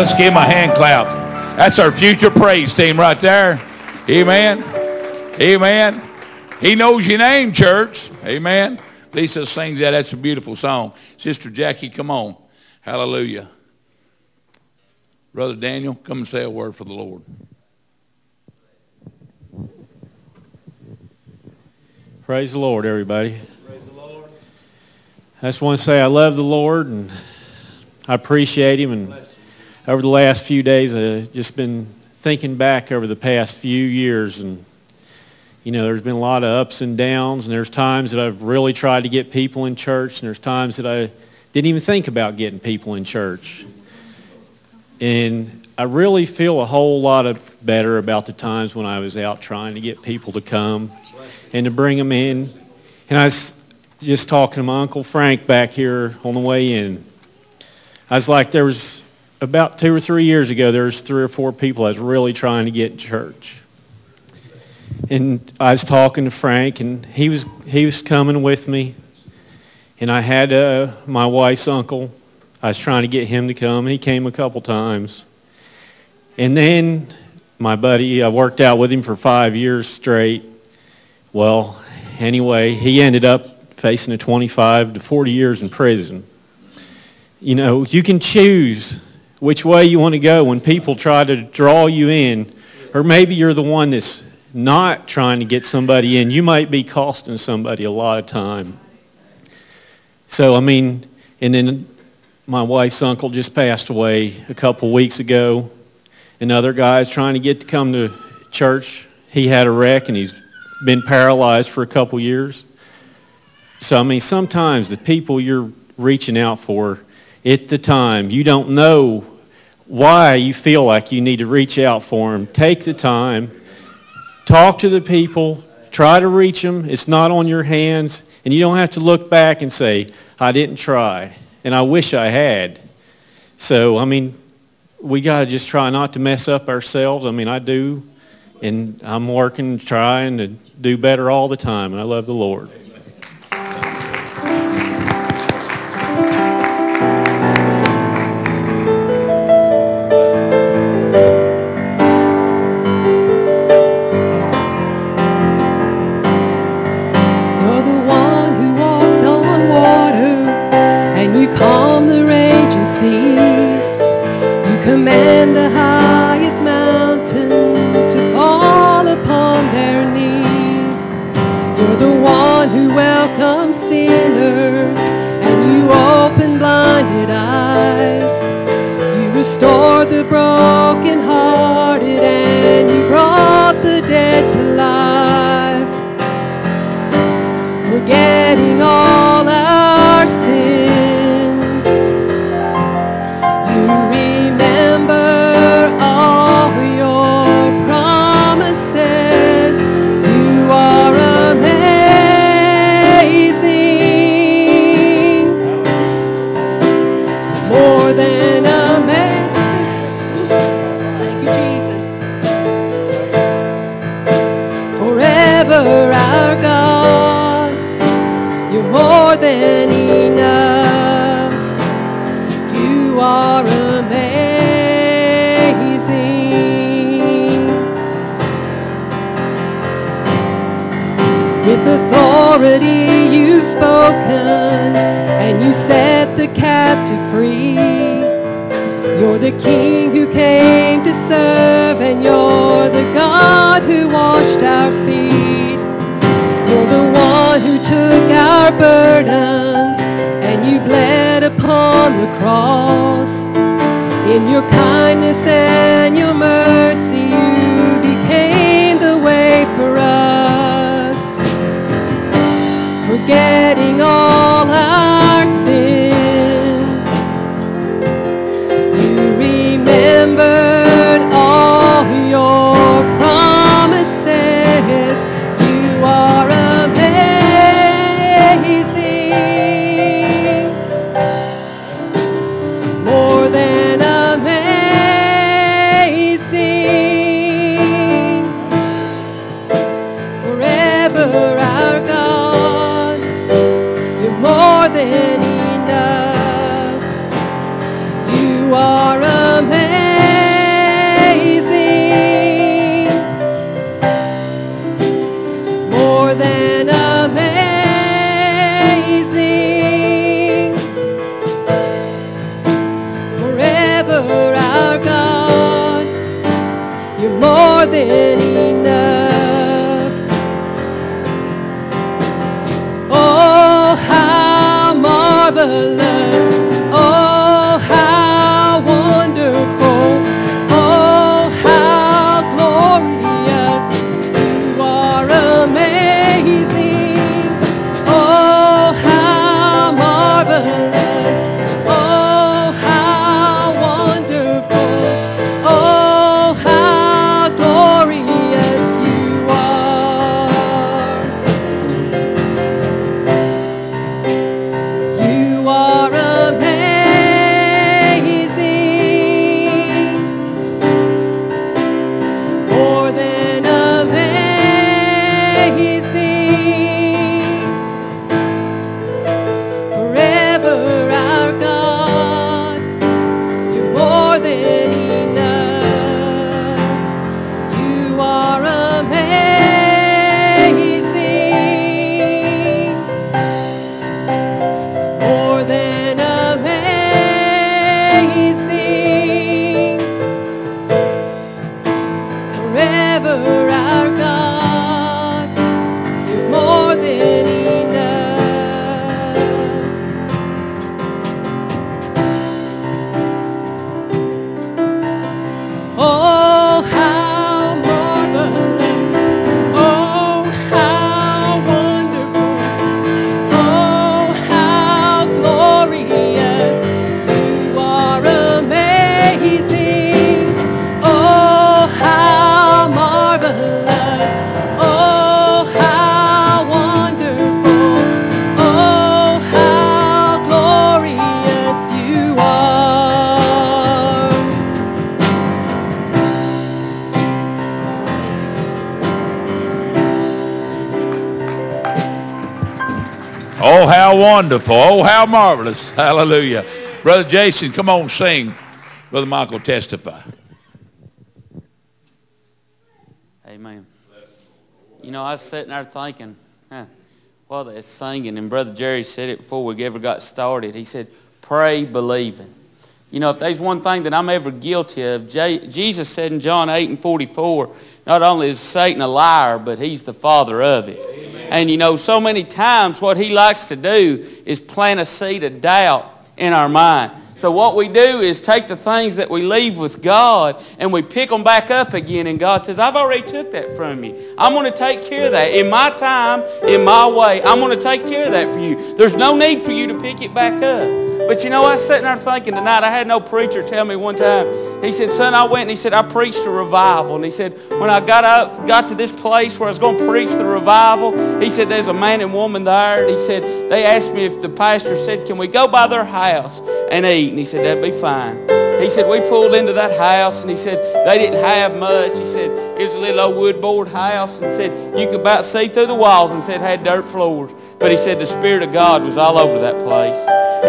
Let's give him a hand clap. That's our future praise team right there. Amen. Amen. He knows your name, church. Amen. Lisa sings that. That's a beautiful song. Sister Jackie, come on. Hallelujah. Brother Daniel, come and say a word for the Lord. Praise the Lord, everybody. Praise the Lord. I just want to say I love the Lord and I appreciate him. And over the last few days, I've just been thinking back over the past few years and you know, there's been a lot of ups and downs, and there's times that I've really tried to get people in church, and there's times that I didn't even think about getting people in church. And I really feel a whole lot of better about the times when I was out trying to get people to come and to bring them in. And I was just talking to my Uncle Frank back here on the way in. I was like, there was about two or three years ago, there was three or four people I was really trying to get in church and I was talking to Frank, and he was he was coming with me, and I had uh, my wife's uncle. I was trying to get him to come, he came a couple times. And then my buddy, I worked out with him for five years straight. Well, anyway, he ended up facing a 25 to 40 years in prison. You know, you can choose which way you want to go when people try to draw you in, or maybe you're the one that's not trying to get somebody in, you might be costing somebody a lot of time. So, I mean, and then my wife's uncle just passed away a couple weeks ago. Another guy is trying to get to come to church. He had a wreck and he's been paralyzed for a couple years. So, I mean, sometimes the people you're reaching out for at the time, you don't know why you feel like you need to reach out for them. Take the time Talk to the people. Try to reach them. It's not on your hands. And you don't have to look back and say, I didn't try. And I wish I had. So, I mean, we got to just try not to mess up ourselves. I mean, I do. And I'm working, trying to do better all the time. And I love the Lord. you set the captive free. You're the King who came to serve, and you're the God who washed our feet. You're the one who took our burdens, and you bled upon the cross. In your kindness and your mercy, you became the way for us amazing. Wonderful. Oh, how marvelous. Hallelujah. Brother Jason, come on, sing. Brother Michael, testify. Amen. You know, I was sitting there thinking, huh, well, they're singing, and Brother Jerry said it before we ever got started. He said, pray believing. You know, if there's one thing that I'm ever guilty of, J- Jesus said in John 8 and 44, not only is Satan a liar, but he's the father of it. And you know, so many times what he likes to do is plant a seed of doubt in our mind. So what we do is take the things that we leave with God and we pick them back up again. And God says, I've already took that from you. I'm going to take care of that. In my time, in my way, I'm going to take care of that for you. There's no need for you to pick it back up. But you know, I was sitting there thinking tonight, I had no preacher tell me one time, he said, son, I went and he said, I preached a revival. And he said, when I got up, got to this place where I was going to preach the revival, he said, there's a man and woman there. And he said, they asked me if the pastor said, can we go by their house and eat? And he said, that'd be fine. He said, we pulled into that house and he said, they didn't have much. He said, it was a little old wood board house and said, you could about see through the walls and said, had dirt floors. But he said, the Spirit of God was all over that place.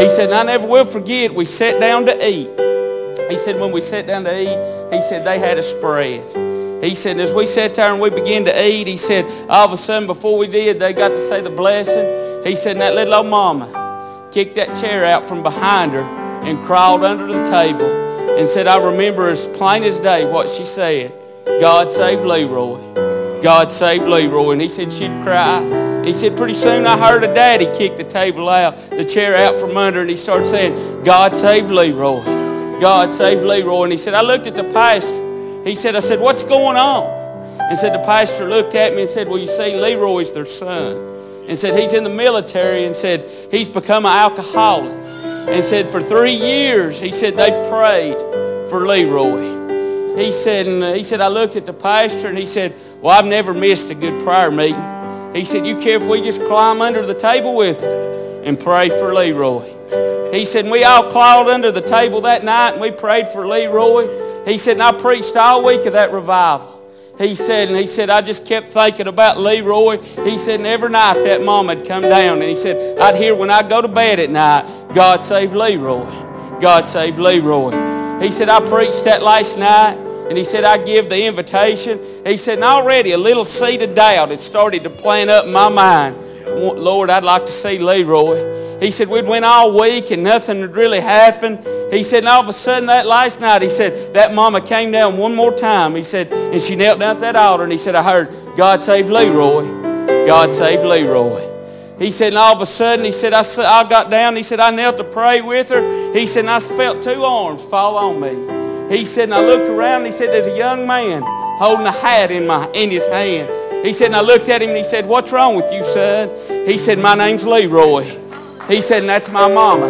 He said, I never will forget, we sat down to eat. He said, when we sat down to eat, he said, they had a spread. He said, as we sat there and we began to eat, he said, all of a sudden before we did, they got to say the blessing. He said, and that little old mama kicked that chair out from behind her and crawled under the table and said, I remember as plain as day what she said. God save Leroy. God save Leroy. And he said she'd cry. He said, pretty soon I heard a daddy kick the table out, the chair out from under, and he started saying, God save Leroy. God save Leroy. And he said, I looked at the pastor. He said, I said, what's going on? And said, the pastor looked at me and said, well, you see, Leroy's their son. And said, he's in the military and said, he's become an alcoholic. And said, for three years, he said, they've prayed for Leroy. He said, and uh, he said, I looked at the pastor and he said, well, I've never missed a good prayer meeting. He said, you care if we just climb under the table with him and pray for Leroy? He said, we all clawed under the table that night and we prayed for Leroy. He said, and I preached all week of that revival. He said, and he said, I just kept thinking about Leroy. He said, and every night that mom had come down. And he said, I'd hear when I go to bed at night, God save Leroy. God save Leroy. He said, I preached that last night. And he said, I give the invitation. He said, and already a little seed of doubt had started to plant up in my mind. Lord, I'd like to see Leroy. He said, we'd went all week and nothing had really happened. He said, and all of a sudden that last night, he said, that mama came down one more time. He said, and she knelt down at that altar and he said, I heard, God save Leroy. God save Leroy. He said, and all of a sudden, he said, I, I got down. He said, I knelt to pray with her. He said, and I felt two arms fall on me. He said, and I looked around and he said, there's a young man holding a hat in, my, in his hand. He said, and I looked at him and he said, what's wrong with you, son? He said, my name's Leroy. He said, and that's my mama.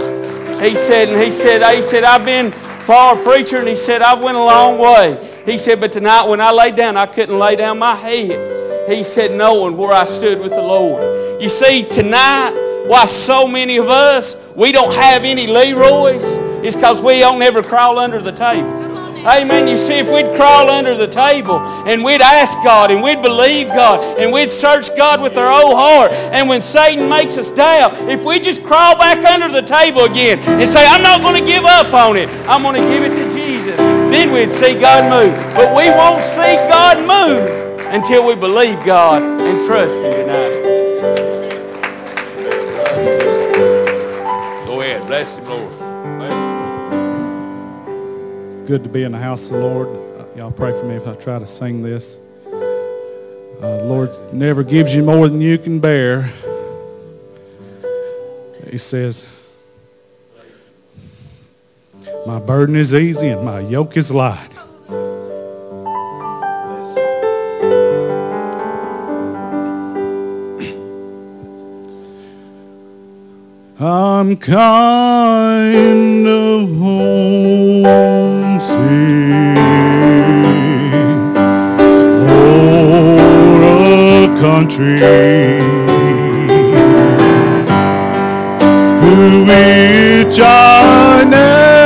He said, and he said, he said, I've been far preacher, and he said, I've went a long way. He said, but tonight when I lay down, I couldn't lay down my head. He said, knowing where I stood with the Lord. You see, tonight, why so many of us, we don't have any Leroys, is because we don't ever crawl under the table. Amen. You see, if we'd crawl under the table and we'd ask God and we'd believe God and we'd search God with our whole heart, and when Satan makes us doubt, if we just crawl back under the table again and say, I'm not going to give up on it, I'm going to give it to Jesus, then we'd see God move. But we won't see God move until we believe God and trust Him tonight. Go ahead. Bless him, Lord. Good to be in the house of the Lord. Uh, Y'all pray for me if I try to sing this. Uh, Lord never gives you more than you can bear. He says, my burden is easy and my yoke is light. I'm kind of homesick for a country? To which I never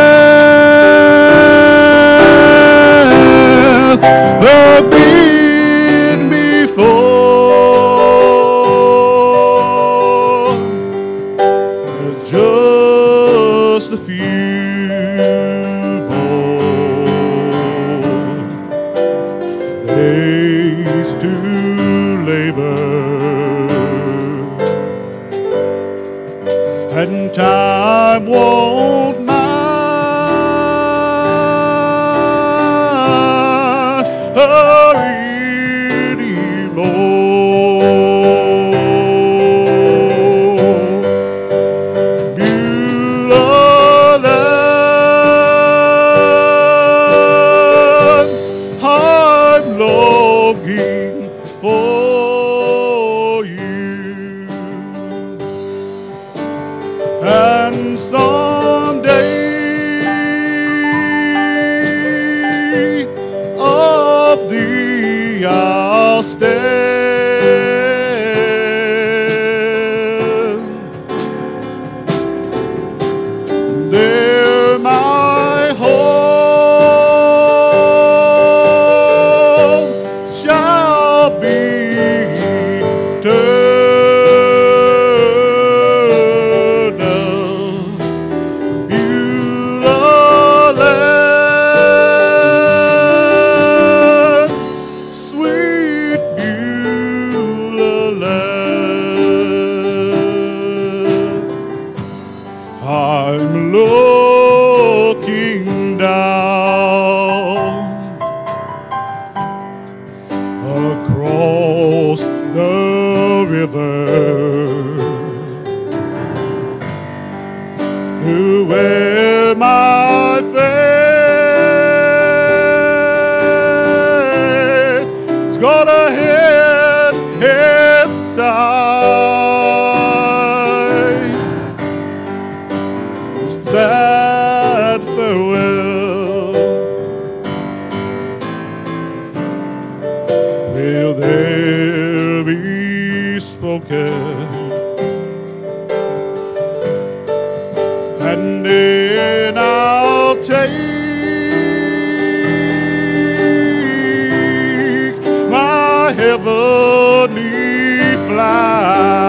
heavenly flight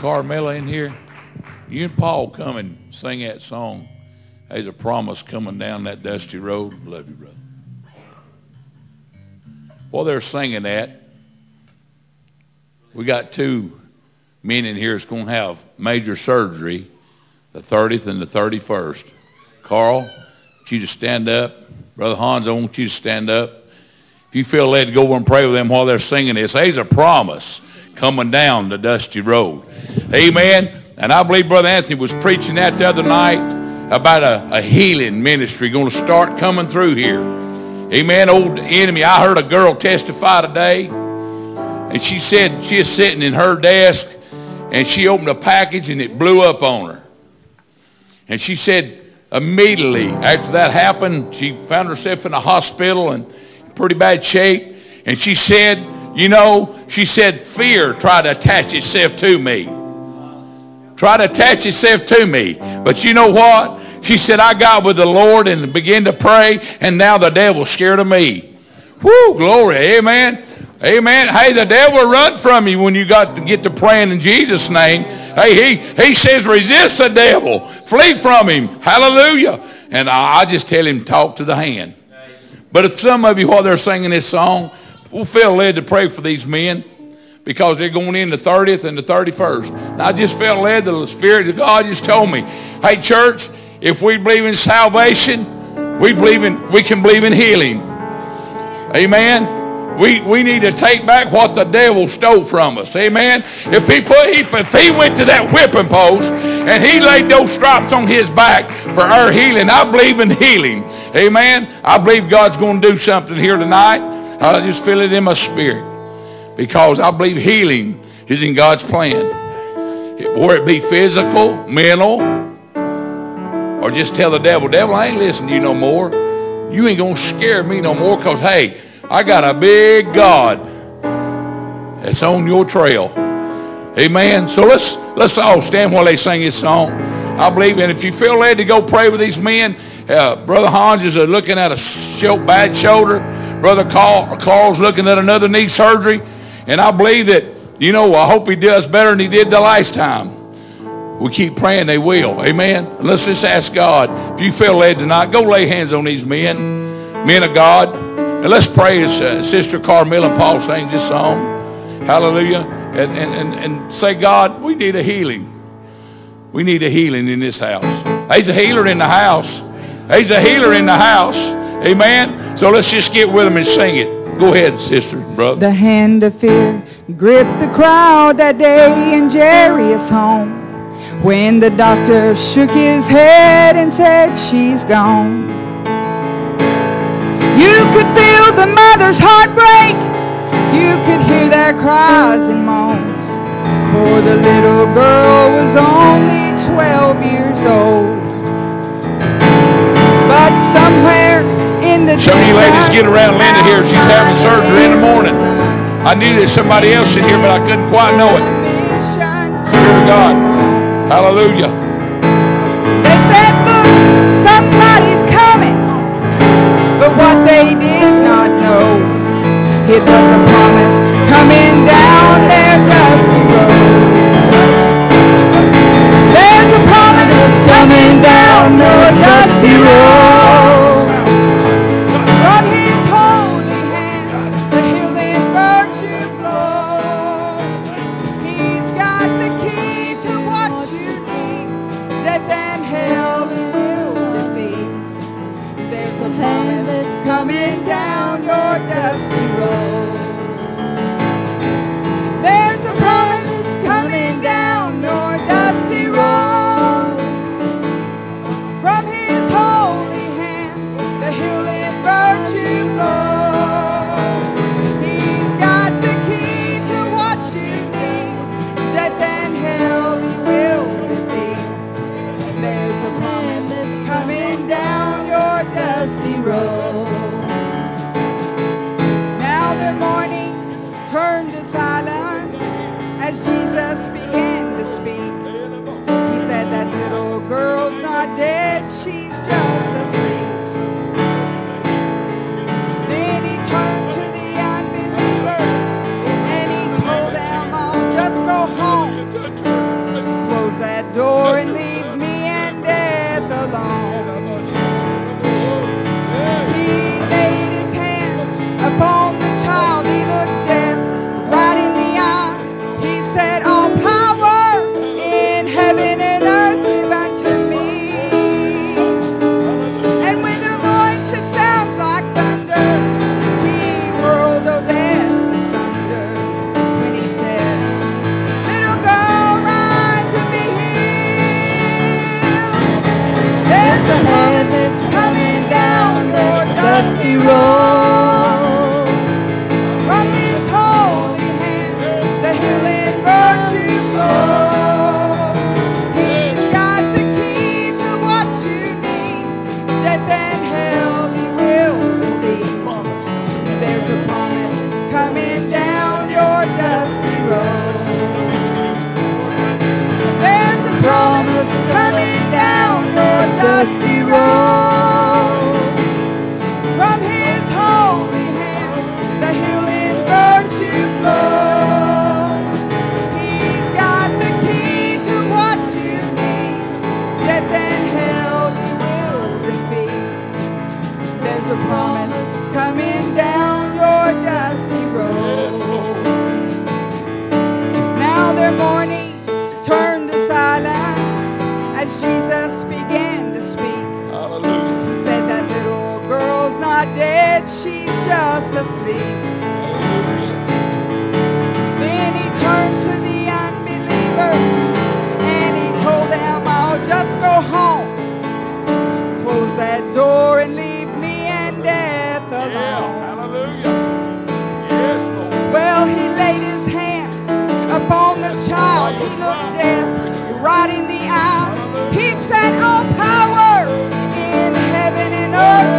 Carmela in here? You and Paul come and sing that song. There's a promise coming down that dusty road. Love you, brother. While they're singing that, we got two men in here that's going to have major surgery the 30th and the 31st. Carl, I want you to stand up. Brother Hans, I want you to stand up. If you feel led to go over and pray with them while they're singing this, there's a promise coming down the dusty road. Amen. And I believe Brother Anthony was preaching that the other night about a, a healing ministry going to start coming through here. Amen. Old enemy. I heard a girl testify today. And she said she is sitting in her desk and she opened a package and it blew up on her. And she said immediately after that happened, she found herself in a hospital and pretty bad shape. And she said, you know, she said, fear tried to attach itself to me. Try to attach itself to me. But you know what? She said, I got with the Lord and began to pray, and now the devil's scared of me. Whoo, glory, amen. Amen. Hey, the devil run from you when you got to get to praying in Jesus' name. Hey, he, he says resist the devil. Flee from him. Hallelujah. And I, I just tell him, talk to the hand. But if some of you, while they're singing this song, will feel led to pray for these men because they're going in the 30th and the 31st. And I just felt led, the Spirit of God just told me, hey, church, if we believe in salvation, we believe in, we can believe in healing. Amen. We, we need to take back what the devil stole from us. Amen. If he put if he went to that whipping post and he laid those stripes on his back for our healing, I believe in healing. Amen. I believe God's going to do something here tonight. I just feel it in my spirit because I believe healing is in God's plan. Whether it be physical, mental, or just tell the devil, devil, I ain't listening to you no more. You ain't going to scare me no more because, hey, I got a big God that's on your trail. Amen. So let's let's all stand while they sing this song. I believe, and if you feel led to go pray with these men, uh, Brother Hans is looking at a bad shoulder. Brother Carl, Carl's looking at another knee surgery. And I believe that, you know, I hope he does better than he did the last time. We keep praying they will. Amen. And let's just ask God, if you feel led tonight, go lay hands on these men, men of God. And let's pray as uh, Sister Carmel and Paul sang this song. Hallelujah. And, and, and, and say, God, we need a healing. We need a healing in this house. He's a healer in the house. He's a healer in the house. Amen. So let's just get with them and sing it. Go ahead, sister, brothers. The hand of fear gripped the crowd that day in Jairus' home when the doctor shook his head and said, she's gone. You could feel the mother's heartbreak. You could hear their cries and moans. For the little girl was only 12 years old. But somewhere Some of you ladies get around Linda here. She's having surgery in the morning. I knew there's somebody else in here, but I couldn't quite know it. Spirit of God. Hallelujah. They said, look, somebody's coming. But what they did not know, it was a promise coming down their dusty road. There's a promise coming down the dusty road. she's just just go home. Close that door and leave me and death alone. Yeah. Hallelujah. Yes, Lord. Well, he laid his hand upon the child. He looked death right in the eye. He said, All power in heaven and earth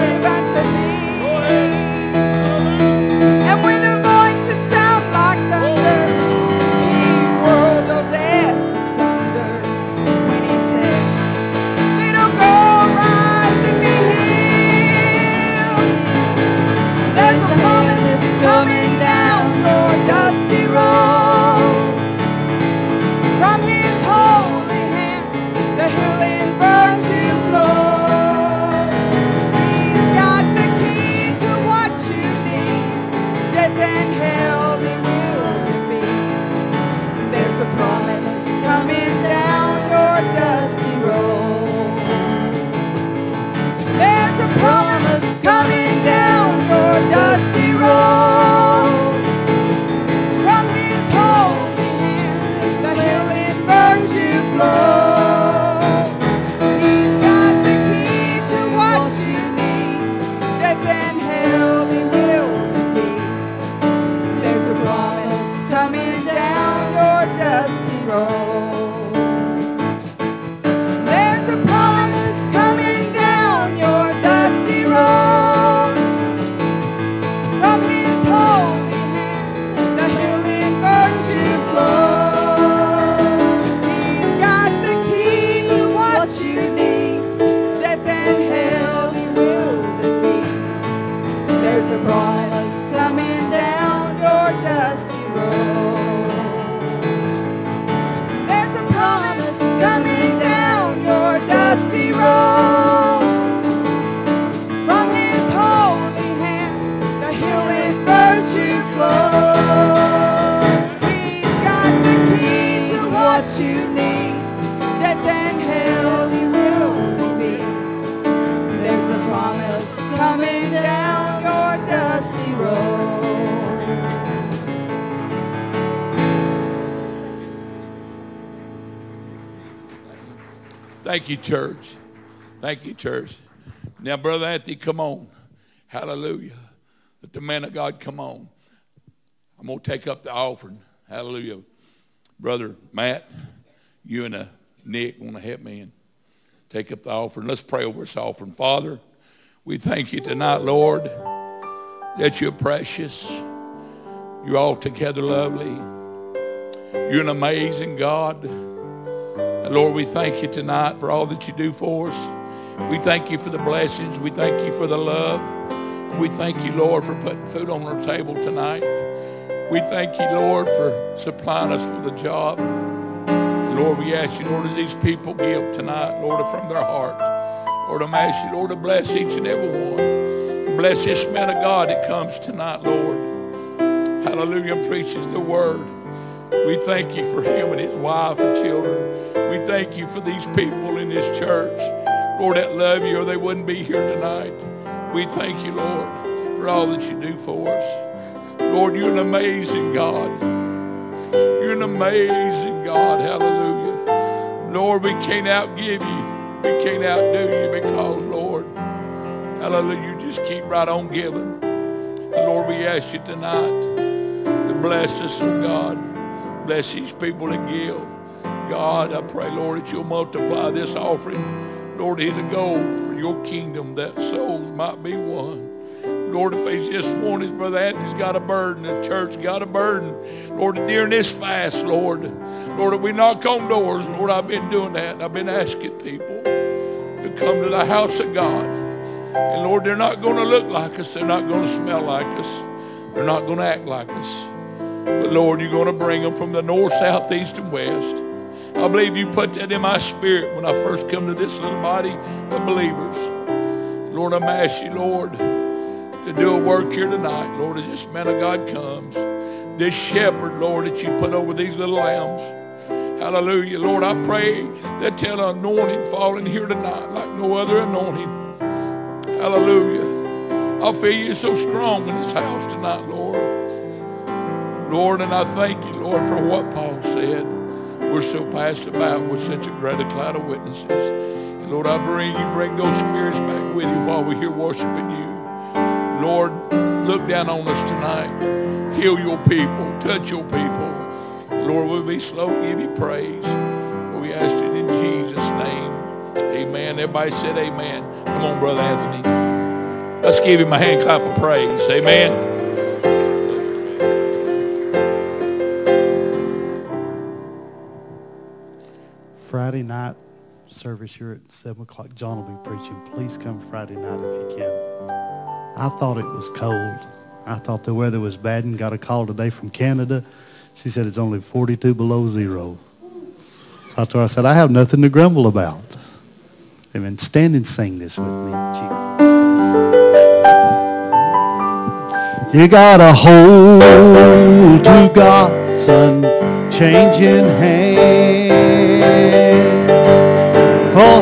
Thank you, church. Thank you, church. Now, Brother Anthony, come on. Hallelujah. Let the man of God come on. I'm going to take up the offering. Hallelujah. Brother Matt, you and uh, Nick want to help me and take up the offering. Let's pray over this offering. Father, we thank you tonight, Lord, that you're precious. You're altogether lovely. You're an amazing God. Lord, we thank you tonight for all that you do for us. We thank you for the blessings. We thank you for the love. We thank you, Lord, for putting food on our table tonight. We thank you, Lord, for supplying us with a job. Lord, we ask you, Lord, as these people give tonight, Lord, from their heart. Lord, I'm asking you, Lord, to bless each and every one. Bless this man of God that comes tonight, Lord. Hallelujah, preaches the word. We thank you for him and his wife and children. We thank you for these people in this church, Lord, that love you or they wouldn't be here tonight. We thank you, Lord, for all that you do for us. Lord, you're an amazing God. You're an amazing God. Hallelujah. Lord, we can't outgive you. We can't outdo you because, Lord, hallelujah, you just keep right on giving. And Lord, we ask you tonight to bless us, oh God. Bless these people that give. God, I pray, Lord, that you'll multiply this offering. Lord, it'll go for your kingdom that souls might be won. Lord, if he's just one, his brother Anthony's got a burden, the church got a burden. Lord, during this fast, Lord, Lord, if we knock on doors. Lord, I've been doing that. And I've been asking people to come to the house of God. And Lord, they're not going to look like us. They're not going to smell like us. They're not going to act like us. But Lord, you're going to bring them from the north, south, east, and west. I believe you put that in my spirit when I first come to this little body of believers. Lord, I'm asking you, Lord, to do a work here tonight. Lord, as this man of God comes, this shepherd, Lord, that you put over these little lambs. Hallelujah. Lord, I pray that tell anointing fall in here tonight like no other anointing. Hallelujah. I feel you so strong in this house tonight, Lord. Lord, and I thank you, Lord, for what Paul said. We're so passed about with such a great cloud of witnesses. And Lord, I bring you, bring those spirits back with you while we're here worshiping you. Lord, look down on us tonight. Heal your people. Touch your people. Lord, we'll be slow to give you praise. We ask it in Jesus' name. Amen. Everybody said amen. Come on, Brother Anthony. Let's give him a hand clap of praise. Amen. Friday night service here at 7 o'clock. John will be preaching. Please come Friday night if you can. I thought it was cold. I thought the weather was bad and got a call today from Canada. She said it's only 42 below zero. So I told her, I said, I have nothing to grumble about. Amen. Stand and sing this with me. You got to hold to God's unchanging hand.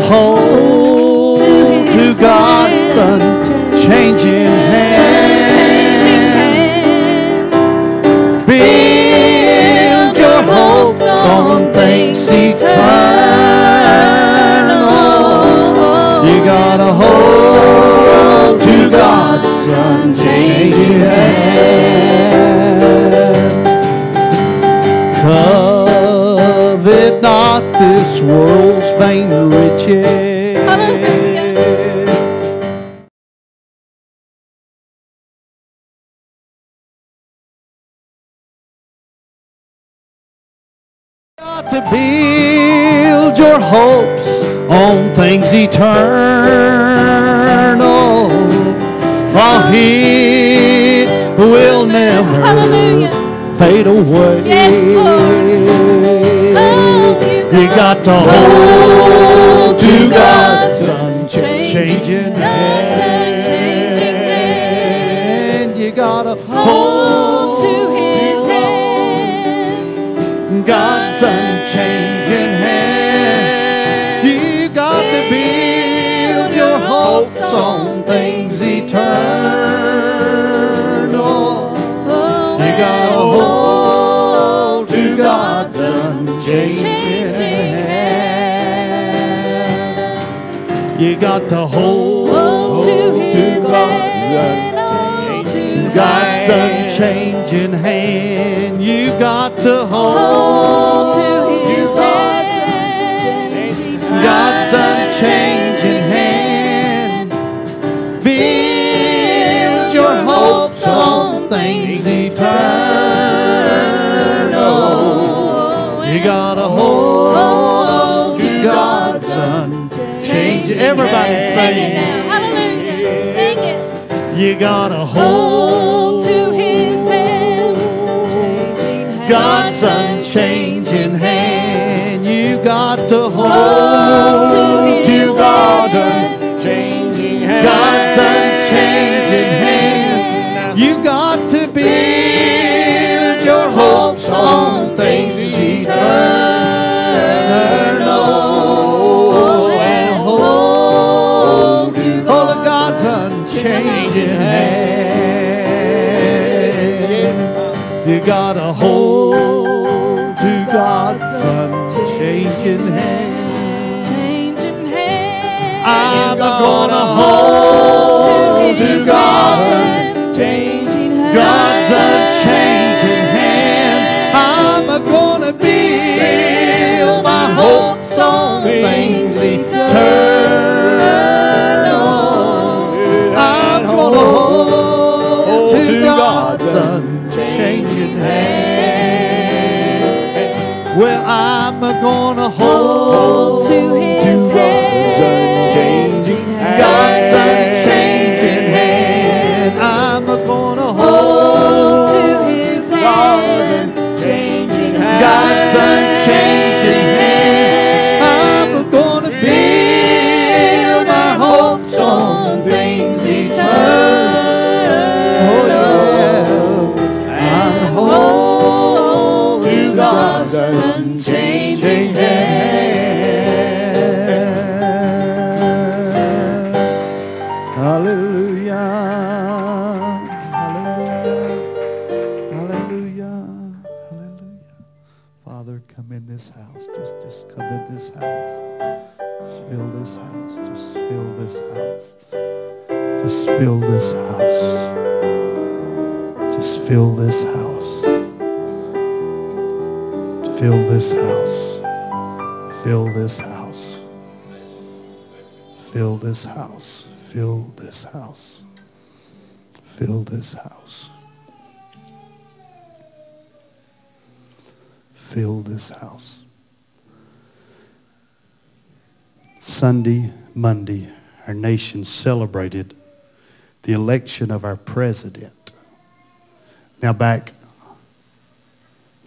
Hold to God's unchanging hand. Build your hopes on things eternal. You gotta hold to God's unchanging hand. Covet not this world's You to hold to God's unchanging hand. Changing hands. I'm gonna hold to God's Changing hands. God's unchanging I'm gonna hold to His Fill this house. Fill this house. Fill this house. Fill this house. Fill this house. Fill this house. Sunday, Monday, our nation celebrated the election of our president. Now, back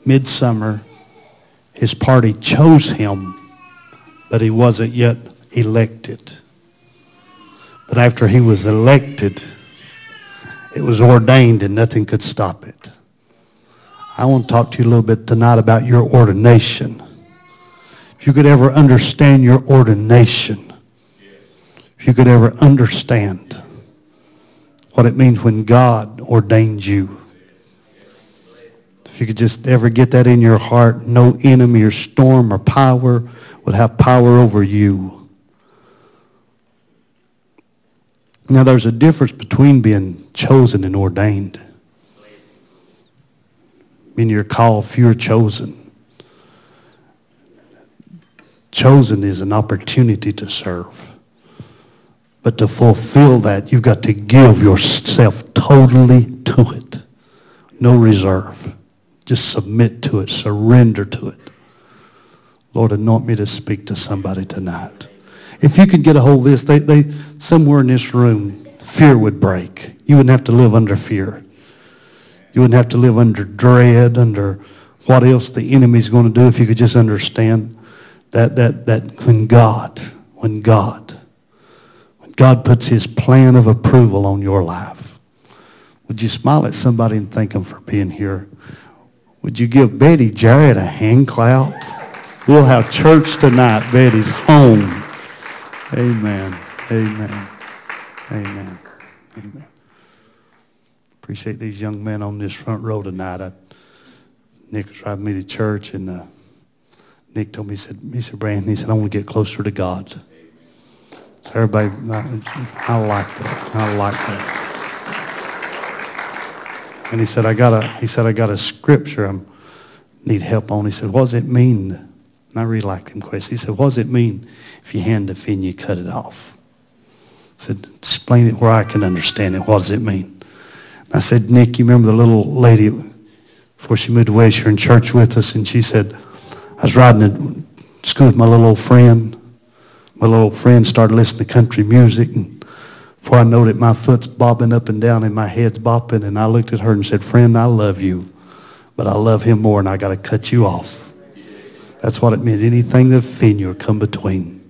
midsummer, his party chose him, but he wasn't yet elected. But after he was elected, it was ordained and nothing could stop it. I want to talk to you a little bit tonight about your ordination. If you could ever understand your ordination, if you could ever understand what it means when God ordains you, you could just ever get that in your heart, no enemy or storm or power would have power over you. Now, there's a difference between being chosen and ordained. When you're called, are chosen. Chosen is an opportunity to serve. But to fulfill that, you've got to give yourself totally to it. No reserve. Just submit to it, surrender to it. Lord, anoint me to speak to somebody tonight. If you could get a hold of this, they, they, somewhere in this room, fear would break. You wouldn't have to live under fear. You wouldn't have to live under dread, under what else the enemy's going to do if you could just understand that, that, that when God, when God, when God puts his plan of approval on your life, would you smile at somebody and thank them for being here? Would you give Betty Jarrett a hand clap? We'll have church tonight. Betty's home. Amen. Amen. Amen. Amen. Appreciate these young men on this front row tonight. I, Nick was driving me to church, and uh, Nick told me, he said, said, Brandon, he said, I want to get closer to God. So everybody, I, I like that. I like that. And he said, I got a, he said, I got a scripture I need help on. He said, what does it mean? And I really like him questions. He said, what does it mean if your hand offend you, cut it off? I said, explain it where I can understand it. What does it mean? I said, Nick, you remember the little lady before she moved away? She was in church with us, and she said, I was riding to school with my little old friend. My little old friend started listening to country music, and before I know that my foot's bobbing up and down, and my head's bopping, and I looked at her and said, Friend, I love you, but I love him more, and I got to cut you off. That's what it means. Anything that offend you or come between.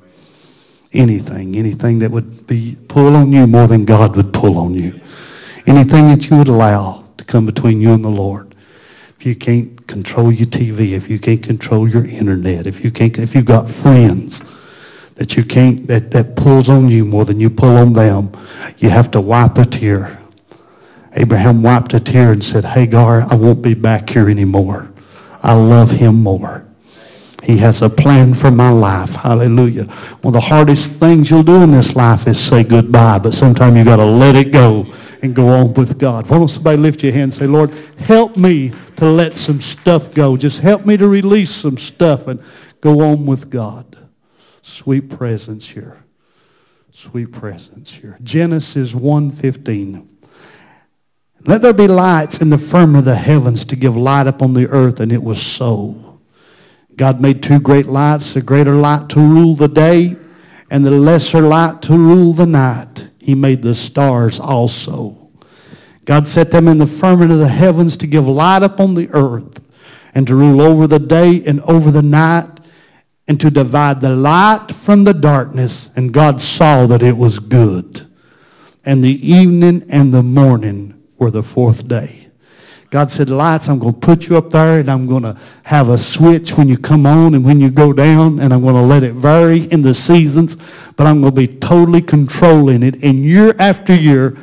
Anything, anything that would be pull on you more than God would pull on you. Anything that you would allow to come between you and the Lord. If you can't control your TV, if you can't control your internet, if you can't, if you've got friends that you can't, that, that pulls on you more than you pull on them, you have to wipe a tear Abraham wiped a tear and said, Hagar, I won't be back here anymore. I love him more. He has a plan for my life. Hallelujah. One of the hardest things you'll do in this life is say goodbye, but sometimes you've got to let it go and go on with God. Why don't somebody lift your hand and say, Lord, help me to let some stuff go. Just help me to release some stuff and go on with God. Sweet presence here. Sweet presence here. Genesis 1.15. Let there be lights in the firmament of the heavens to give light upon the earth, and it was so. God made two great lights, the greater light to rule the day, and the lesser light to rule the night. He made the stars also. God set them in the firmament of the heavens to give light upon the earth, and to rule over the day and over the night, and to divide the light from the darkness. And God saw that it was good. And the evening and the morning were the fourth day. God said, lights, I'm going to put you up there and I'm going to have a switch when you come on and when you go down and I'm going to let it vary in the seasons, but I'm going to be totally controlling it. And year after year,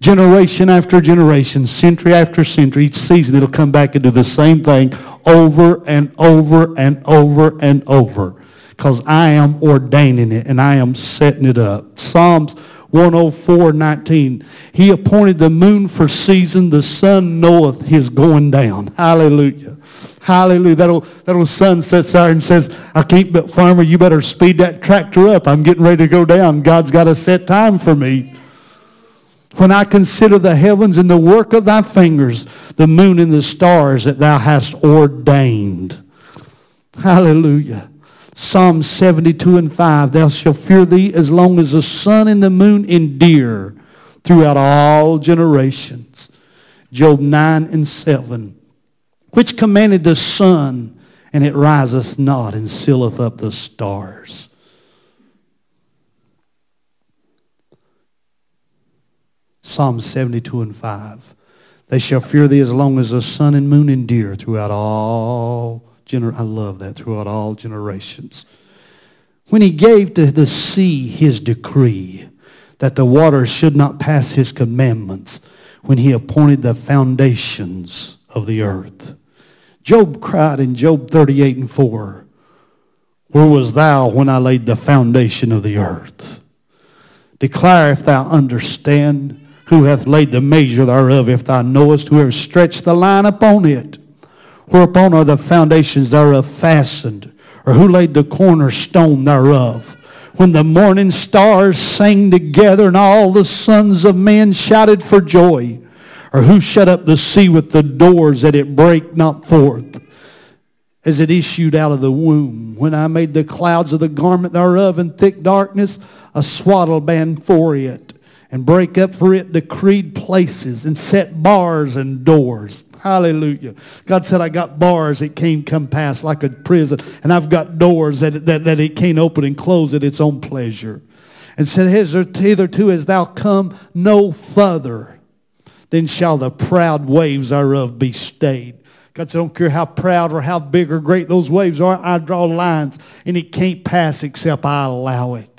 generation after generation, century after century, each season it'll come back and do the same thing over and over and over and over because I am ordaining it and I am setting it up. Psalms 104, 19. He appointed the moon for season. The sun knoweth his going down. Hallelujah. Hallelujah. That old, that old sun sits there and says, I can't, but farmer, you better speed that tractor up. I'm getting ready to go down. God's got a set time for me. When I consider the heavens and the work of thy fingers, the moon and the stars that thou hast ordained. Hallelujah. Psalm 72 and 5, Thou shalt fear thee as long as the sun and the moon endure throughout all generations. Job 9 and 7, which commanded the sun, and it riseth not, and sealeth up the stars. Psalm 72 and 5. They shall fear thee as long as the sun and moon endure throughout all gener- I love that throughout all generations. When he gave to the sea his decree that the waters should not pass his commandments, when he appointed the foundations of the earth. Job cried in Job 38 and 4, Where was thou when I laid the foundation of the earth? Declare if thou understand who hath laid the measure thereof, if thou knowest who hath stretched the line upon it. Whereupon are the foundations thereof fastened? Or who laid the cornerstone thereof? When the morning stars sang together and all the sons of men shouted for joy. Or who shut up the sea with the doors that it break not forth? As it issued out of the womb. When I made the clouds of the garment thereof in thick darkness, a swaddle band for it. And break up for it decreed places and set bars and doors. Hallelujah. God said, I got bars it can't come past like a prison. And I've got doors that, that, that it can't open and close at its own pleasure. And said, hitherto as thou come no further, then shall the proud waves thereof be stayed. God said, I don't care how proud or how big or great those waves are. I draw lines and it can't pass except I allow it.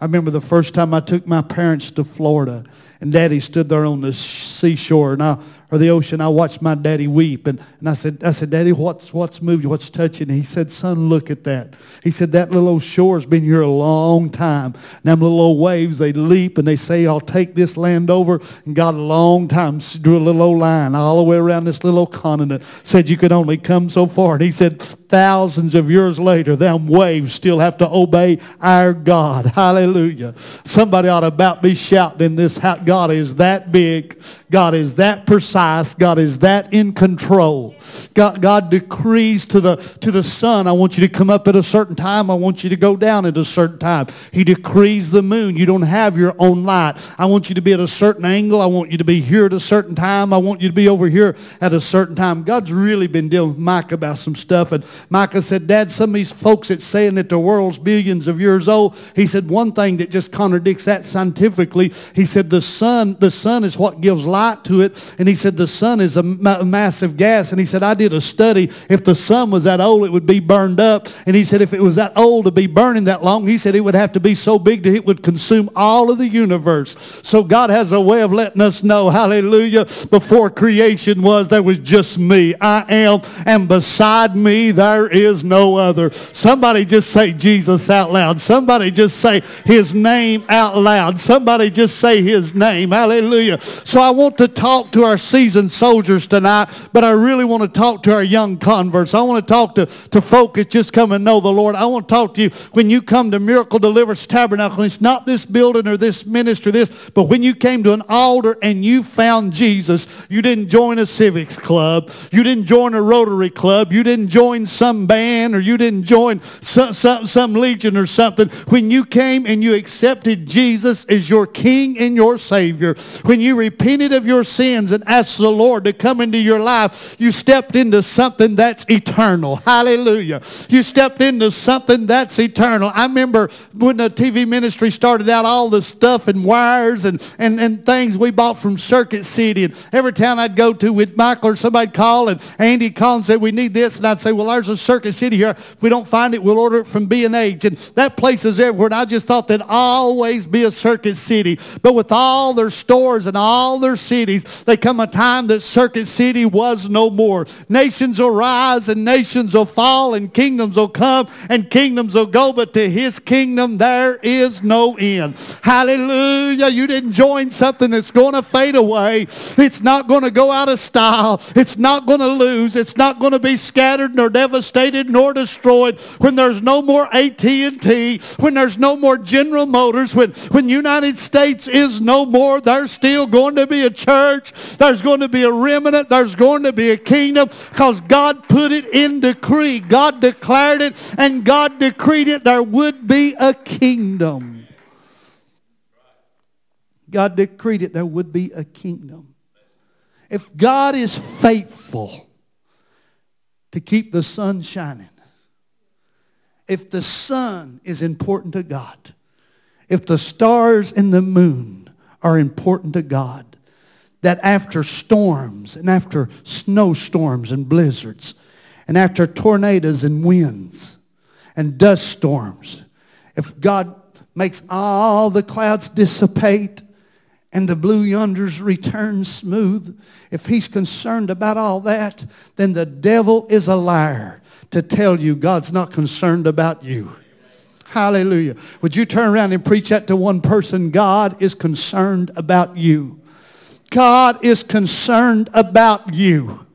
I remember the first time I took my parents to Florida and daddy stood there on the seashore and I or the ocean, I watched my daddy weep. And, and I said, I said, Daddy, what's, what's moved you? What's touching? He said, son, look at that. He said, that little old shore's been here a long time. And them little old waves, they leap and they say, I'll take this land over. And God a long time drew a little old line all the way around this little old continent. Said you could only come so far. And he said, thousands of years later, them waves still have to obey our God. Hallelujah. Somebody ought to about be shouting in this God is that big. God is that precise. God is that in control. God, God decrees to the, to the sun, I want you to come up at a certain time. I want you to go down at a certain time. He decrees the moon. You don't have your own light. I want you to be at a certain angle. I want you to be here at a certain time. I want you to be over here at a certain time. God's really been dealing with Mike about some stuff. And Micah said, Dad, some of these folks that's saying that the world's billions of years old, he said, one thing that just contradicts that scientifically, he said, the sun, the sun is what gives light to it. And he said, the sun is a ma- massive gas. And he said, I did a study. If the sun was that old, it would be burned up. And he said, if it was that old to be burning that long, he said it would have to be so big that it would consume all of the universe. So God has a way of letting us know, hallelujah, before creation was, there was just me. I am, and beside me there is no other. Somebody just say Jesus out loud. Somebody just say his name out loud. Somebody just say his name. Hallelujah. So I want to talk to our seasoned soldiers tonight, but I really want to talk to our young converts. I want to talk to, to folk that just come and know the Lord. I want to talk to you when you come to Miracle Deliverance Tabernacle. It's not this building or this ministry, this, but when you came to an altar and you found Jesus, you didn't join a civics club. You didn't join a Rotary club. You didn't join some band or you didn't join some, some, some legion or something. When you came and you accepted Jesus as your King and your Savior, when you repented of your sins and asked the Lord to come into your life, you stepped into something that's eternal. Hallelujah. You stepped into something that's eternal. I remember when the TV ministry started out, all the stuff and wires and, and, and things we bought from Circuit City. And every town I'd go to with Michael or somebody call and Andy called and said, we need this. And I'd say, well, a Circuit City here. If we don't find it, we'll order it from B&H. And that place is everywhere. And I just thought there'd always be a Circuit City. But with all their stores and all their cities, there come a time that Circuit City was no more. Nations will rise and nations will fall and kingdoms will come and kingdoms will go. But to his kingdom there is no end. Hallelujah. You didn't join something that's going to fade away. It's not going to go out of style. It's not going to lose. It's not going to be scattered nor devastated nor destroyed. When there's no more AT&T, when there's no more General Motors, when, when United States is no more, there's still going to be a church. There's going to be a remnant. There's going to be a kingdom because God put it in decree. God declared it and God decreed it. There would be a kingdom. God decreed it. There would be a kingdom. If God is faithful to keep the sun shining, if the sun is important to God, if the stars and the moon are important to God, that after storms and after snowstorms and blizzards and after tornadoes and winds and dust storms, if God makes all the clouds dissipate and the blue yonders return smooth, if he's concerned about all that, then the devil is a liar to tell you God's not concerned about you. Hallelujah. Would you turn around and preach that to one person? God is concerned about you. God is concerned about you.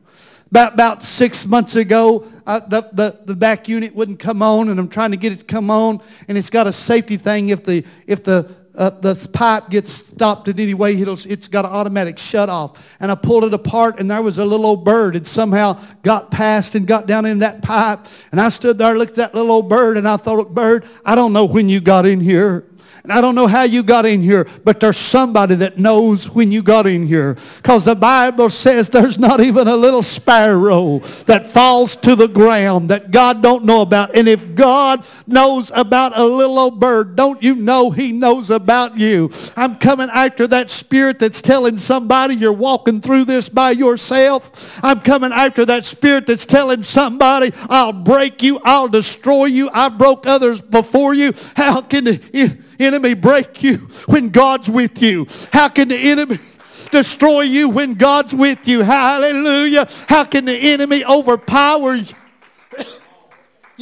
About, about six months ago, uh, the, the, the back unit wouldn't come on, and I'm trying to get it to come on, and it's got a safety thing. If the, if the, uh, the pipe gets stopped in any way, it'll, it's got an automatic shut off. And I pulled it apart, and there was a little old bird. It somehow got past and got down in that pipe. And I stood there, looked at that little old bird, and I thought, bird, I don't know when you got in here. And I don't know how you got in here, but there's somebody that knows when you got in here. Because the Bible says there's not even a little sparrow that falls to the ground that God don't know about. And if God knows about a little old bird, don't you know he knows about you? I'm coming after that spirit that's telling somebody you're walking through this by yourself. I'm coming after that spirit that's telling somebody, I'll break you, I'll destroy you, I broke others before you. How can the enemy break you when God's with you? How can the enemy destroy you when God's with you? Hallelujah. How can the enemy overpower you?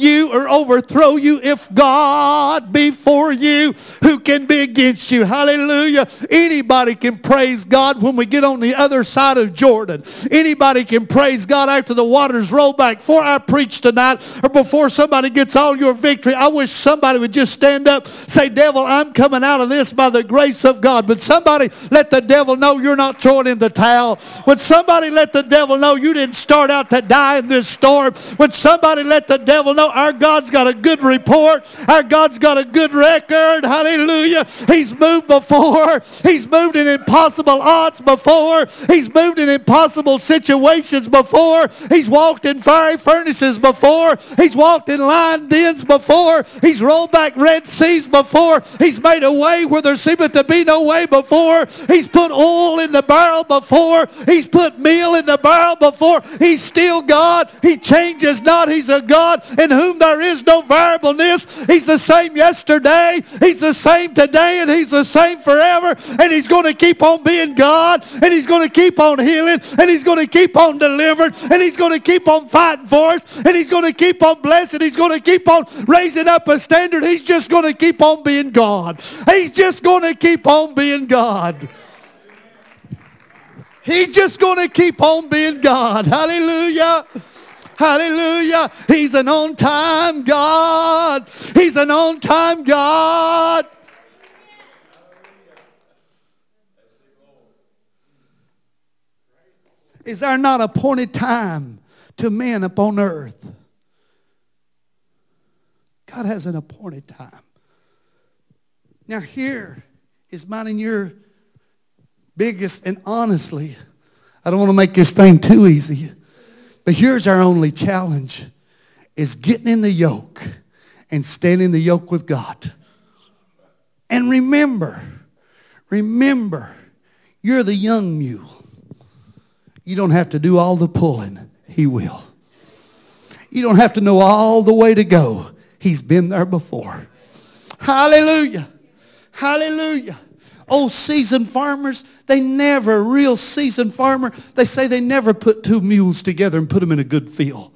You or overthrow you. If God be for you who can be against you? Hallelujah. Anybody can praise God when we get on the other side of Jordan. Anybody can praise God after the waters roll back. Before I preach tonight or before somebody gets all your victory I wish somebody would just stand up say devil I'm coming out of this by the grace of God. But somebody let the devil know you're not throwing in the towel. Would somebody let the devil know you didn't start out to die in this storm? Would somebody let the devil know know our God's got a good report. Our God's got a good record. Hallelujah. He's moved before. He's moved in impossible odds before. He's moved in impossible situations before. He's walked in fiery furnaces before. He's walked in lion dens before. He's rolled back red seas before. He's made a way where there seemeth to be no way before. He's put oil in the barrel before. He's put meal in the barrel before. He's still God. He changes not. He's a God in whom there is no variableness. He's the same yesterday. He's the same today and he's the same forever. And he's going to keep on being God and he's going to keep on healing and he's going to keep on delivering and he's going to keep on fighting for us and he's going to keep on blessing. He's going to keep on raising up a standard. He's just going to keep on being God. He's just going to keep on being God. He's just going to keep on being God. Hallelujah. Hallelujah. He's an on-time God. He's an on-time God. Is there not appointed time to men upon earth? God has an appointed time. Now here is mine and your biggest, and honestly, I don't want to make this thing too easy, but here's our only challenge is getting in the yoke and standing the yoke with God. And remember, remember, you're the young mule. You don't have to do all the pulling. He will. You don't have to know all the way to go. He's been there before. Hallelujah. Hallelujah. Old seasoned farmers, they never, real seasoned farmer, they say they never put two mules together and put them in a good field.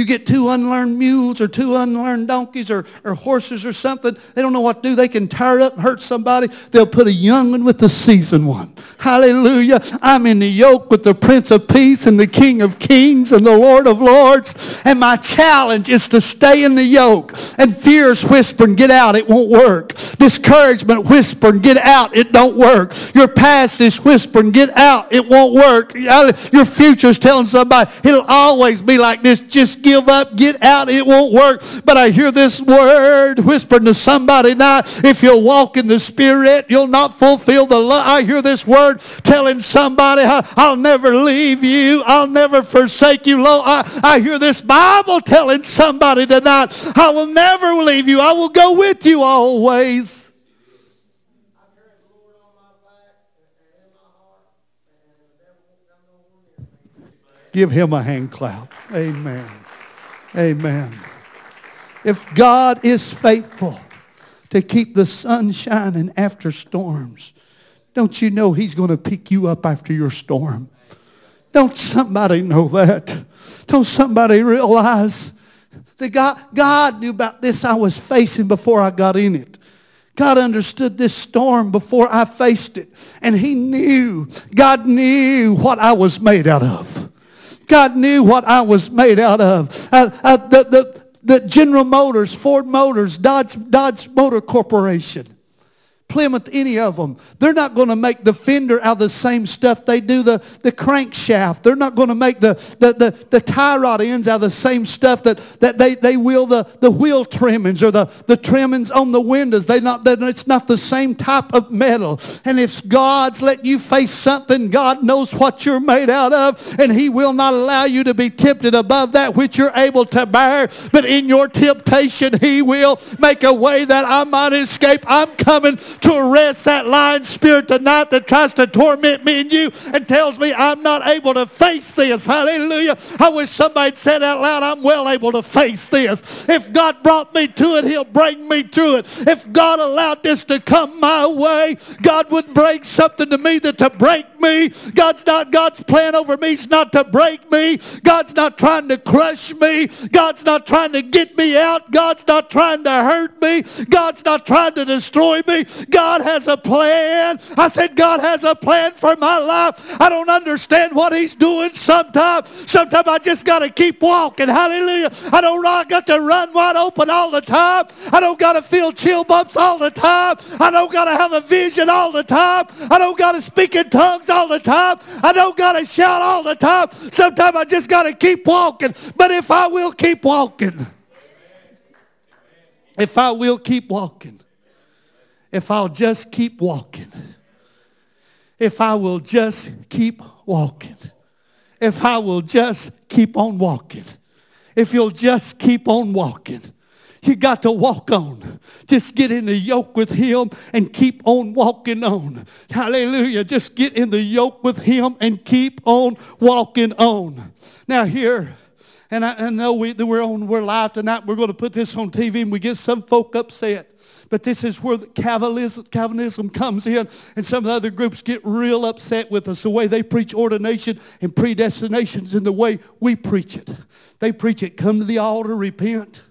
You get two unlearned mules or two unlearned donkeys or, or horses or something. They don't know what to do. They can tire up and hurt somebody. They'll put a young one with the seasoned one. Hallelujah. I'm in the yoke with the Prince of Peace and the King of Kings and the Lord of Lords. And my challenge is to stay in the yoke. And fear's whispering, get out. It won't work. Discouragement whispering, get out. It don't work. Your past is whispering, get out. It won't work. Your future's telling somebody, it'll always be like this. Just give up, get out, it won't work. But I hear this word whispering to somebody now, if you'll walk in the Spirit, you'll not fulfill the law. I hear this word telling somebody, I'll never leave you, I'll never forsake you. Lo, I, I hear this Bible telling somebody tonight, I will never leave you, I will go with you always. Give him a hand clap. Amen. Amen. If God is faithful to keep the sun shining after storms, don't you know he's going to pick you up after your storm? Don't somebody know that? Don't somebody realize that God, God knew about this I was facing before I got in it. God understood this storm before I faced it. And he knew, God knew what I was made out of. God knew what I was made out of. Uh, uh, the, the, the General Motors, Ford Motors, Dodge, Dodge Motor Corporation, Plymouth, any of them. They're not going to make the fender out of the same stuff they do the, the crankshaft. They're not going to make the, the, the, the tie rod ends out of the same stuff that, that they, they will the, the wheel trimmings or the, the trimmings on the windows. They not, that it's not the same type of metal. And if God's let you face something, God knows what you're made out of, and He will not allow you to be tempted above that which you're able to bear. But in your temptation, He will make a way that I might escape. I'm coming to arrest that lying spirit tonight that tries to torment me and you and tells me I'm not able to face this. Hallelujah. I wish somebody said out loud, I'm well able to face this. If God brought me to it, he'll bring me through it. If God allowed this to come my way, God wouldn't bring something to me that to break me. God's not, God's plan over me is not to break me. God's not trying to crush me. God's not trying to get me out. God's not trying to hurt me. God's not trying to destroy me. God has a plan. I said, God has a plan for my life. I don't understand what he's doing sometimes. Sometimes I just got to keep walking. Hallelujah. I don't got to run wide open all the time. I don't got to feel chill bumps all the time. I don't got to have a vision all the time. I don't got to speak in tongues all the time. I don't got to shout all the time. Sometimes I just got to keep walking. But if I will keep walking, If I will keep walking, if I'll just keep walking, if I will just keep walking, if I will just keep on walking, if you'll just keep on walking. You got to walk on. Just get in the yoke with him and keep on walking on. Hallelujah. Just get in the yoke with him and keep on walking on. Now here, and I, I know we, we're on, we're live tonight. We're going to put this on TV and we get some folk upset. But this is where Calvinism comes in, and some of the other groups get real upset with us, the way they preach ordination and predestinations and the way we preach it. They preach it, come to the altar, repent,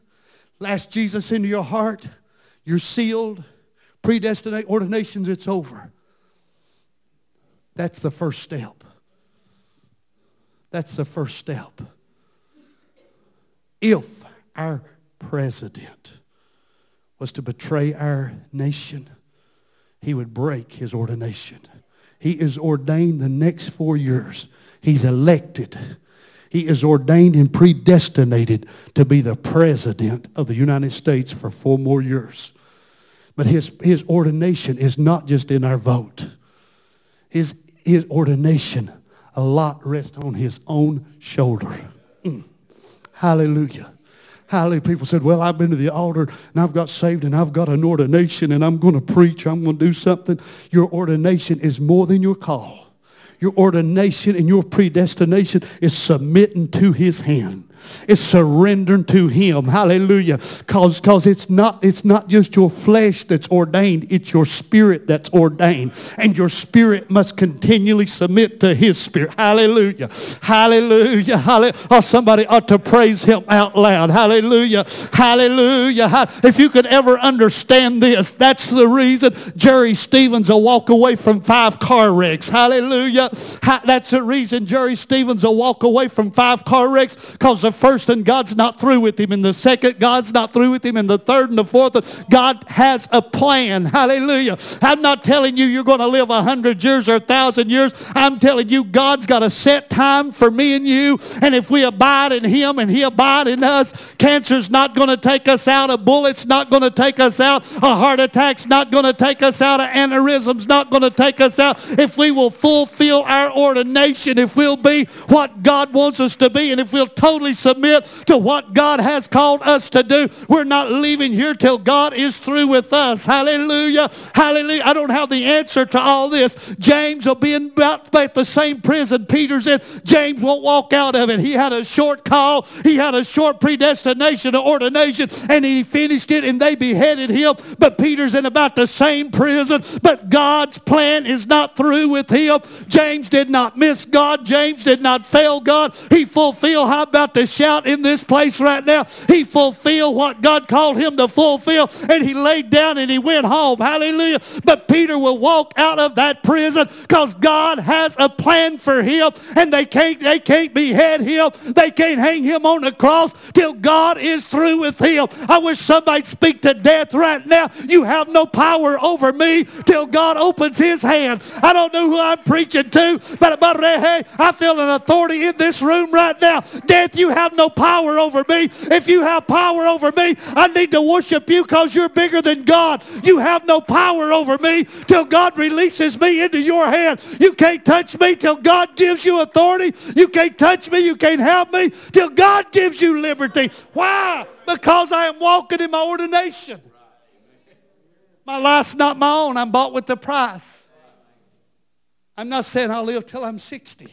last Jesus into your heart, you're sealed, predestinate, ordinations, it's over. That's the first step. That's the first step. If our president was to betray our nation, he would break his ordination. He is ordained the next four years. He's elected. He is ordained and predestinated to be the president of the United States for four more years. But his, his ordination is not just in our vote. His, his ordination, a lot rests on his own shoulder. Mm. Hallelujah. Hallelujah. People said, well, I've been to the altar and I've got saved and I've got an ordination and I'm going to preach. I'm going to do something. Your ordination is more than your call. Your ordination and your predestination is submitting to his hand. It's surrendering to him. Hallelujah. Cause, cause it's not, it's not just your flesh that's ordained. It's your spirit that's ordained. And your spirit must continually submit to his spirit. Hallelujah. Hallelujah. Hallelujah. Oh, somebody ought to praise him out loud. Hallelujah. Hallelujah. If you could ever understand this, that's the reason Jerry Stevens will walk away from five car wrecks. Hallelujah. That's the reason Jerry Stevens will walk away from five car wrecks because the first and God's not through with him. And the second, God's not through with him. And the third and the fourth, God has a plan. Hallelujah. I'm not telling you you're going to live a hundred years or a thousand years. I'm telling you God's got a set time for me and you. And if we abide in him and he abide in us, cancer's not going to take us out. A bullet's not going to take us out. A heart attack's not going to take us out. An aneurysm's not going to take us out. If we will fulfill our ordination, if we'll be what God wants us to be, and if we'll totally submit to what God has called us to do. We're not leaving here till God is through with us. Hallelujah. Hallelujah. I don't have the answer to all this. James will be in about the same prison Peter's in. James won't walk out of it. He had a short call. He had a short predestination or ordination and he finished it and they beheaded him. But Peter's in about the same prison. But God's plan is not through with him. James did not miss God. James did not fail God. He fulfilled. How about the shout in this place right now. He fulfilled what God called him to fulfill, and he laid down and he went home. Hallelujah. But Peter will walk out of that prison because God has a plan for him, and they can't, they can't behead him. They can't hang him on the cross till God is through with him. I wish somebody'd speak to death right now. You have no power over me till God opens his hand. I don't know who I'm preaching to, but, I feel an authority in this room right now. Death, you have no power over me. If you have power over me, I need to worship you because you're bigger than God. You have no power over me till God releases me into your hand. You can't touch me till God gives you authority. You can't touch me. You can't help me till God gives you liberty. Why? Because I am walking in my ordination. My life's not my own. I'm bought with the price. I'm not saying I'll live till I'm 60.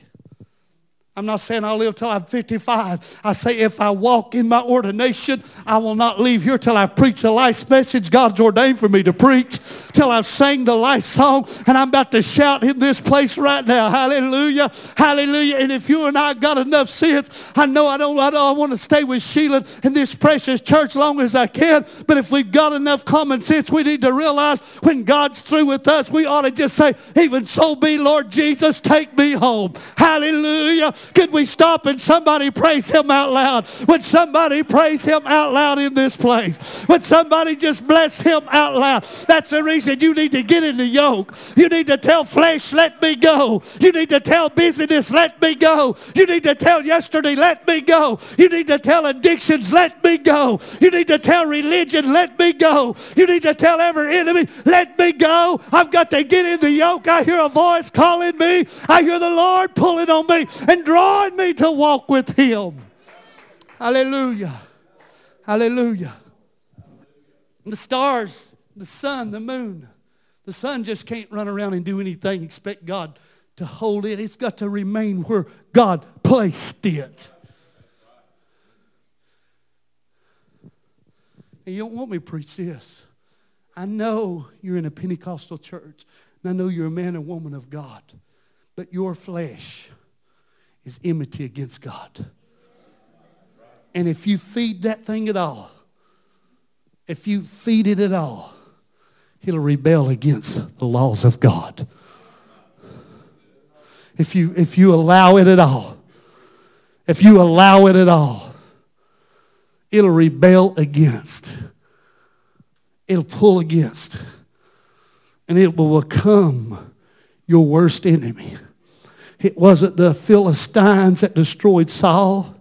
I'm not saying I'll live till I'm 55. I say if I walk in my ordination, I will not leave here till I preach the last message God's ordained for me to preach, till I've sang the life song, and I'm about to shout in this place right now. Hallelujah. Hallelujah. And if you and I got enough sense, I know I don't, I, don't, I want to stay with Sheila in this precious church long as I can, but if we've got enough common sense, we need to realize when God's through with us, we ought to just say, even so be, Lord Jesus, take me home. Hallelujah. Could we stop and somebody praise him out loud? Would somebody praise him out loud in this place? Would somebody just bless him out loud? That's the reason you need to get in the yoke. You need to tell flesh, let me go. You need to tell busyness, let me go. You need to tell yesterday, let me go. You need to tell addictions, let me go. You need to tell religion, let me go. You need to tell every enemy, let me go. I've got to get in the yoke. I hear a voice calling me. I hear the Lord pulling on me and drawing me to walk with him. Hallelujah. Hallelujah. The stars, the sun, the moon. The sun just can't run around and do anything, expect God to hold it. It's got to remain where God placed it. And you don't want me to preach this. I know you're in a Pentecostal church, and I know you're a man and woman of God, but your flesh is enmity against God. And if you feed that thing at all, if you feed it at all, it'll rebel against the laws of God. If you, if you allow it at all, if you allow it at all, it'll rebel against. It'll pull against. And it will become your worst enemy. It wasn't the Philistines that destroyed Saul.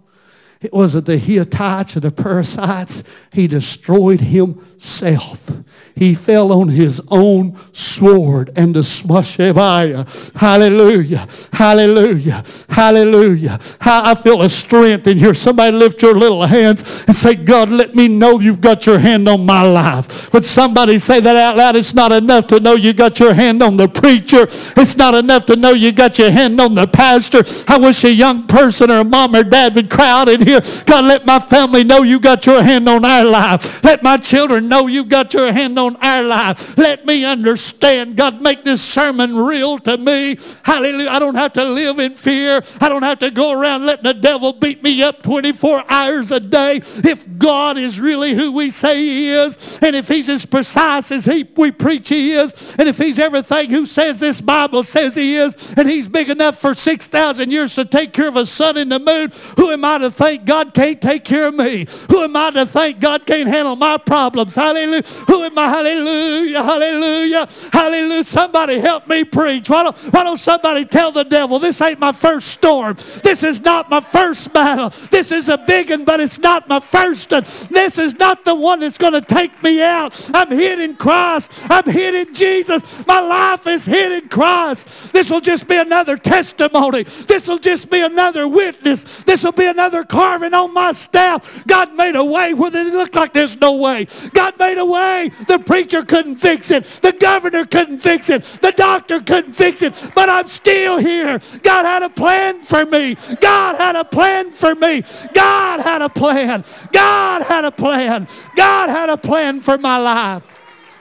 It wasn't the Hittites or the Perizzites. He destroyed himself. He fell on his own sword and the Shemaiah. Hallelujah. Hallelujah. Hallelujah. I feel a strength in here. Somebody lift your little hands and say, God, let me know you've got your hand on my life. But somebody say that out loud. It's not enough to know you got your hand on the preacher. It's not enough to know you got your hand on the pastor. I wish a young person or a mom or dad would cry out in here. God, let my family know you got your hand on our life. Let my children know you got your hand on our life. Let me understand. God, make this sermon real to me. Hallelujah. I don't have to live in fear. I don't have to go around letting the devil beat me up 24 hours a day. If God is really who we say he is, and if he's as precise as he, we preach he is, and if he's everything who says this Bible says he is, and he's big enough for 6,000 years to take care of a sun and the moon, who am I to think God can't take care of me? Who am I to think God can't handle my problems? Hallelujah. Who am I? Hallelujah. Hallelujah. Hallelujah. Somebody help me preach. Why don't, why don't somebody tell the devil this ain't my first storm? This is not my first battle. This is a big one, but it's not my first one. This is not the one that's going to take me out. I'm hid in Christ. I'm hid in Jesus. My life is hid in Christ. This will just be another testimony. This will just be another witness. This will be another carving on my staff. God made a way where it looked like there's no way. God made a way. The preacher couldn't fix it. The governor couldn't fix it. The doctor couldn't fix it. But I'm still here. God had a plan for me. God had a plan for me. God had a plan. God had a plan. God had a plan for my life.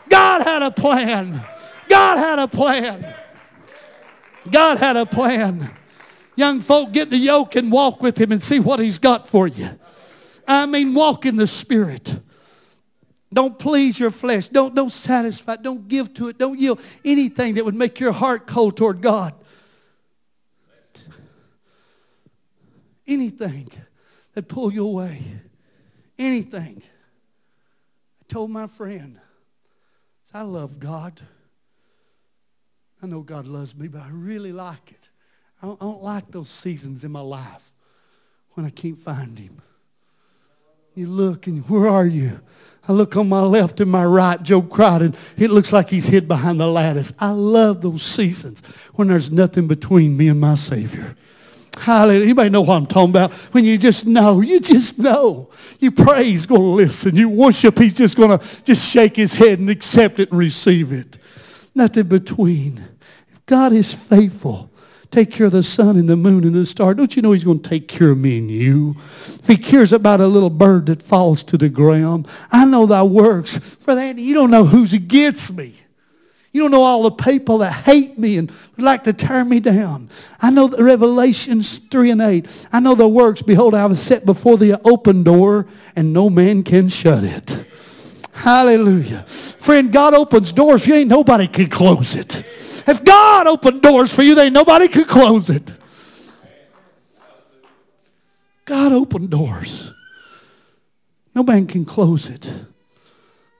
God had a plan. God had a plan. God had a plan. Young folk, get the yoke and walk with him and see what he's got for you. I mean, walk in the Spirit. Don't please your flesh. Don't, don't satisfy. Don't give to it. Don't yield anything that would make your heart cold toward God. Anything that pull you away. Anything. I told my friend, I love God. I know God loves me, but I really like it. I don't, I don't like those seasons in my life when I can't find him. You look and where are you? I look on my left and my right, Joe Crowden. It looks like he's hid behind the lattice. I love those seasons when there's nothing between me and my Savior. Hallelujah. Anybody know what I'm talking about? When you just know, you just know. You pray, he's going to listen. You worship, he's just going to just shake his head and accept it and receive it. Nothing between. If God is faithful, take care of the sun and the moon and the star. Don't you know he's going to take care of me and you? If he cares about a little bird that falls to the ground, I know thy works. Brother Andy, you don't know who's against me. You don't know all the people that hate me and would like to tear me down. I know the Revelations 3 and 8. I know the works. Behold, I have set before thee an open door, and no man can shut it. Hallelujah. Friend, God opens doors. You ain't nobody can close it. If God opened doors for you, then nobody could close it. God opened doors. No man can close it.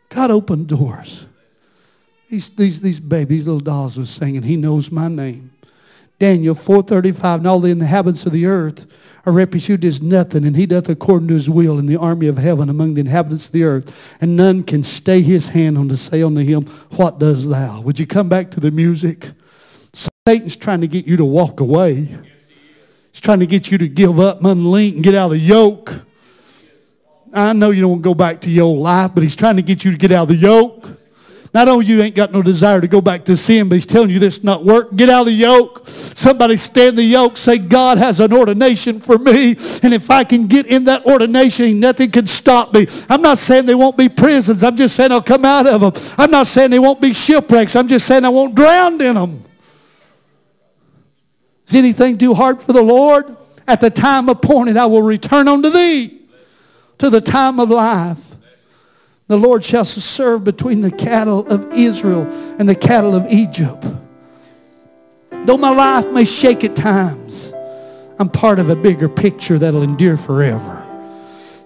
God opened doors. These, these, these babies, little dolls was singing, He knows my name. Daniel 4.35, and all the inhabitants of the earth are reputed is nothing, and he doth according to his will in the army of heaven among the inhabitants of the earth, and none can stay his hand on to say unto him, What does thou? Would you come back to the music? Satan's trying to get you to walk away. He's trying to get you to give up, unlink, and get out of the yoke. I know you don't go back to your old life, but he's trying to get you to get out of the yoke. Not only you ain't got no desire to go back to sin, but he's telling you this not work. Get out of the yoke. Somebody stand the yoke. Say, God has an ordination for me. And if I can get in that ordination, nothing can stop me. I'm not saying there won't be prisons. I'm just saying I'll come out of them. I'm not saying there won't be shipwrecks. I'm just saying I won't drown in them. Is anything too hard for the Lord? At the time appointed, I will return unto thee to the time of life. The Lord shall serve between the cattle of Israel and the cattle of Egypt. Though my life may shake at times, I'm part of a bigger picture that'll endure forever.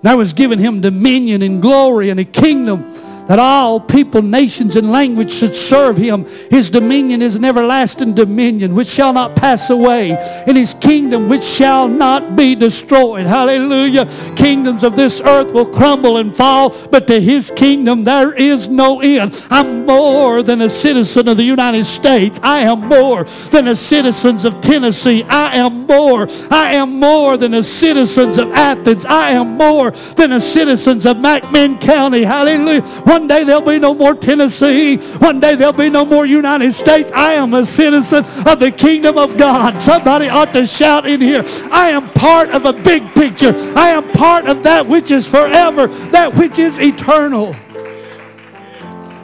And I was given him dominion and glory and a kingdom that all people, nations, and language should serve him. His dominion is an everlasting dominion which shall not pass away, and his kingdom which shall not be destroyed. Hallelujah. Kingdoms of this earth will crumble and fall, but to his kingdom there is no end. I'm more than a citizen of the United States. I am more than a citizens of Tennessee. I am more. I am more than a citizens of Athens. I am more than a citizens of McMinn County. Hallelujah. One day there'll be no more Tennessee. One day there'll be no more United States. I am a citizen of the kingdom of God. Somebody ought to shout in here. I am part of a big picture. I am part of that which is forever, that which is eternal.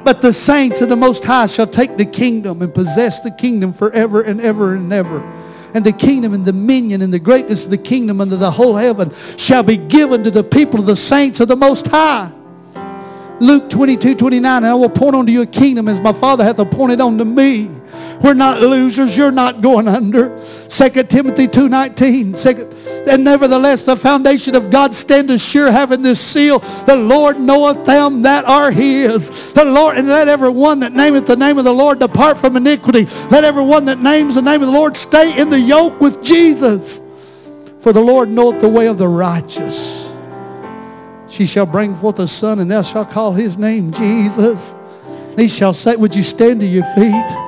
But the saints of the Most High shall take the kingdom and possess the kingdom forever and ever and ever. And the kingdom and dominion and the greatness of the kingdom under the whole heaven shall be given to the people of the saints of the Most High. Luke 22, 29, and I will appoint unto you a kingdom as my Father hath appointed unto me. We're not losers. You're not going under. 2 Timothy 2, 19. Second, and nevertheless, the foundation of God standeth sure, having this seal. The Lord knoweth them that are his. The Lord, and let every one that nameth the name of the Lord depart from iniquity. Let every one that names the name of the Lord stay in the yoke with Jesus. For the Lord knoweth the way of the righteous. She shall bring forth a son, and thou shalt call his name Jesus. He shall say, Would you stand to your feet?